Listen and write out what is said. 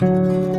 Música